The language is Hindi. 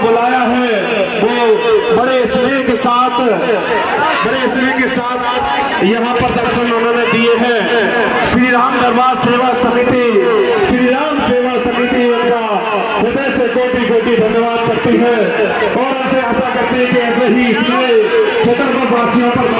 बुलाया है, वो बड़े स्नेह के साथ, बड़े स्नेह के साथ यहाँ पर दर्शन उन्होंने दिए हैं। श्री राम दरबार सेवा समिति, श्री राम सेवा समिति उनका हृदय से कोटि कोटि धन्यवाद करती है। और उनसे आशा करती है कि ऐसे ही इसलिए छतरपुर वासियों पर